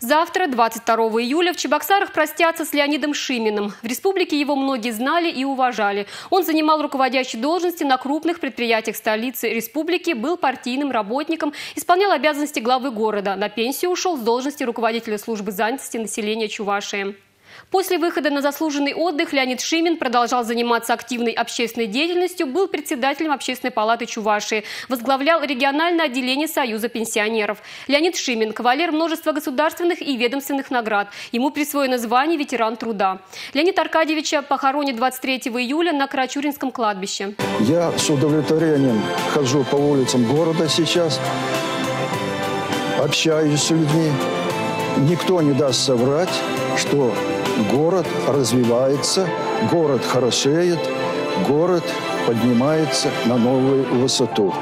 Завтра, 22 июля, в Чебоксарах простятся с Леонидом Шиминым. В республике его многие знали и уважали. Он занимал руководящие должности на крупных предприятиях столицы республики, был партийным работником, исполнял обязанности главы города. На пенсию ушел с должности руководителя службы занятости населения Чувашии. После выхода на заслуженный отдых Леонид Шимин продолжал заниматься активной общественной деятельностью, был председателем Общественной палаты Чувашии, возглавлял региональное отделение Союза пенсионеров. Леонид Шимин – кавалер множества государственных и ведомственных наград. Ему присвоено звание ветеран труда. Леонид Аркадьевича похоронит 23 июля на Карачуринском кладбище. Я с удовлетворением хожу по улицам города сейчас, общаюсь с людьми. Никто не даст соврать, что город развивается, город хорошеет, город поднимается на новую высоту.